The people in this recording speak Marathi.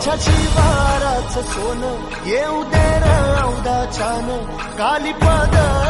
माझ्या जीवाराच सोन येऊ दे र औदा छान काली पदरात